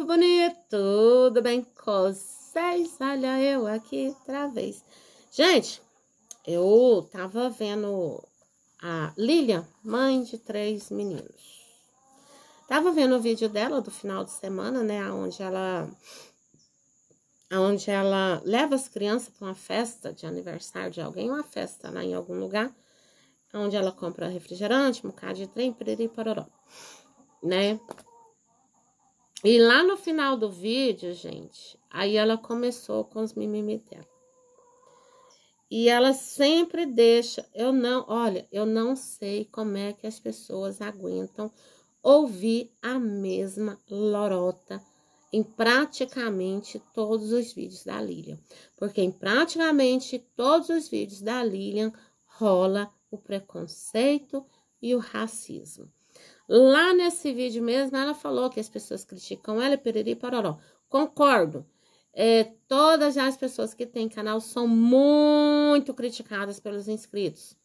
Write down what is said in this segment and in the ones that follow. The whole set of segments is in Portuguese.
povo bonito, tudo bem com vocês? Olha eu aqui outra vez. Gente, eu tava vendo a Lilian, mãe de três meninos. Tava vendo o vídeo dela do final de semana, né, onde ela onde ela leva as crianças para uma festa de aniversário de alguém, uma festa lá em algum lugar, onde ela compra refrigerante, um bocado de trem, piriri, pororó, né? E lá no final do vídeo, gente, aí ela começou com os mimimi dela. E ela sempre deixa, eu não, olha, eu não sei como é que as pessoas aguentam ouvir a mesma lorota em praticamente todos os vídeos da Lilian. Porque em praticamente todos os vídeos da Lilian rola o preconceito e o racismo. Lá nesse vídeo mesmo, ela falou que as pessoas criticam ela, periri, pororó. Concordo. É, todas as pessoas que têm canal são muito criticadas pelos inscritos.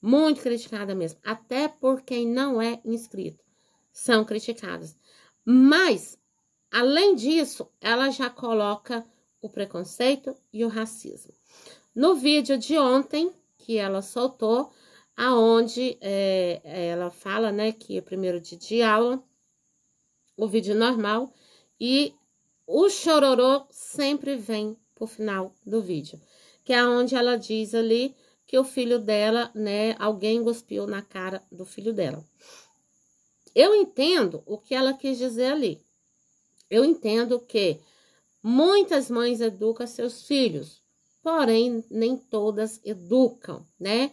Muito criticada mesmo. Até por quem não é inscrito. São criticadas. Mas, além disso, ela já coloca o preconceito e o racismo. No vídeo de ontem, que ela soltou, aonde é, ela fala, né, que é o primeiro dia de aula, o vídeo normal, e o chororô sempre vem pro final do vídeo, que é onde ela diz ali que o filho dela, né, alguém cuspiu na cara do filho dela. Eu entendo o que ela quis dizer ali. Eu entendo que muitas mães educam seus filhos, porém nem todas educam, né?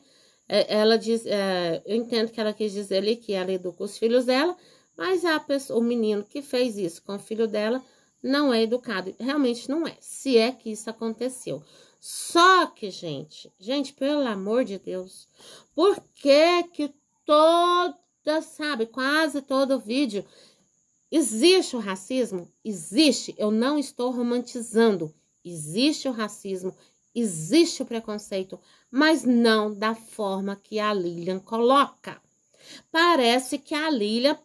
É, ela diz, é, eu entendo que ela quis dizer ali que ela educa os filhos dela, mas a pessoa, o menino que fez isso com o filho dela não é educado. Realmente não é, se é que isso aconteceu. Só que, gente, gente, pelo amor de Deus, por que que toda, sabe, quase todo vídeo existe o racismo? Existe, eu não estou romantizando. Existe o racismo, existe o preconceito, mas não da forma que a Lilian coloca. Parece que a Lilian,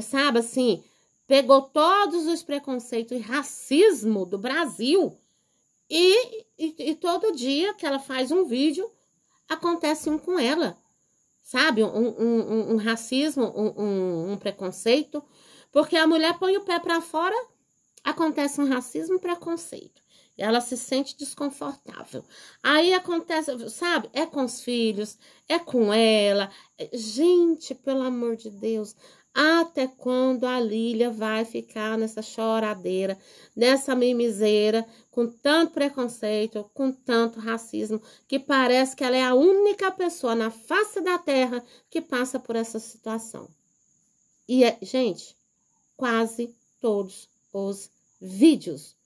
sabe assim, pegou todos os preconceitos e racismo do Brasil e, e, e, todo dia que ela faz um vídeo, acontece um com ela, sabe? Um, um, um racismo, um, um, preconceito, porque a mulher põe o pé para fora, acontece um racismo preconceito. Ela se sente desconfortável. Aí acontece, sabe? É com os filhos, é com ela. Gente, pelo amor de Deus, até quando a Lília vai ficar nessa choradeira, nessa mimiseira, com tanto preconceito, com tanto racismo, que parece que ela é a única pessoa na face da terra que passa por essa situação. E, é, gente, quase todos os vídeos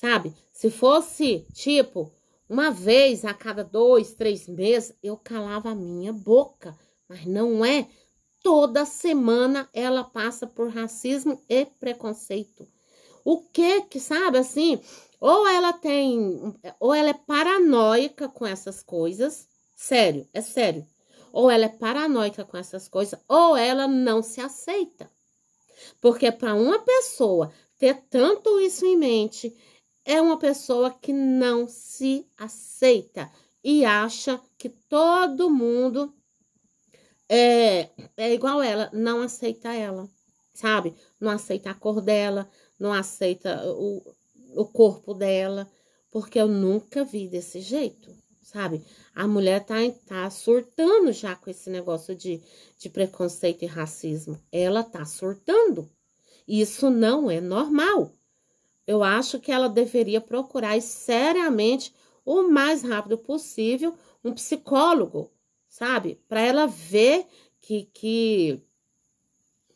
sabe? Se fosse, tipo, uma vez a cada dois, três meses, eu calava a minha boca. Mas não é. Toda semana ela passa por racismo e preconceito. O que que, sabe, assim, ou ela tem, ou ela é paranoica com essas coisas, sério, é sério. Ou ela é paranoica com essas coisas, ou ela não se aceita. Porque para uma pessoa ter tanto isso em mente, é uma pessoa que não se aceita e acha que todo mundo é, é igual ela, não aceita ela, sabe? Não aceita a cor dela, não aceita o, o corpo dela, porque eu nunca vi desse jeito, sabe? A mulher tá, tá surtando já com esse negócio de, de preconceito e racismo. Ela tá surtando. Isso não é normal eu acho que ela deveria procurar seriamente, o mais rápido possível, um psicólogo, sabe? Para ela ver que, que,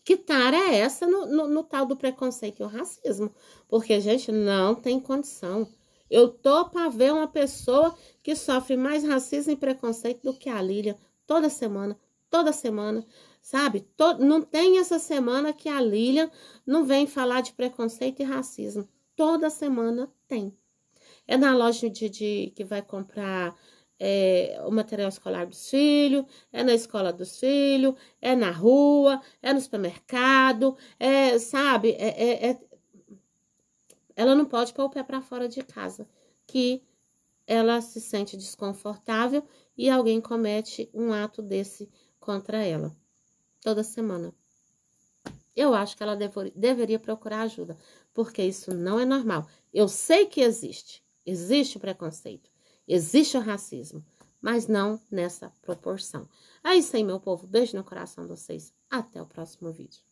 que tara é essa no, no, no tal do preconceito e o racismo. Porque, a gente, não tem condição. Eu tô para ver uma pessoa que sofre mais racismo e preconceito do que a Lília toda semana, toda semana, sabe? Todo, não tem essa semana que a Lília não vem falar de preconceito e racismo toda semana tem. É na loja de, de que vai comprar é, o material escolar dos filhos, é na escola dos filhos, é na rua, é no supermercado, é, sabe? É, é, é... Ela não pode pôr o pé para fora de casa, que ela se sente desconfortável e alguém comete um ato desse contra ela toda semana. Eu acho que ela dever, deveria procurar ajuda, porque isso não é normal. Eu sei que existe, existe o preconceito, existe o racismo, mas não nessa proporção. É isso aí, meu povo. Beijo no coração de vocês. Até o próximo vídeo.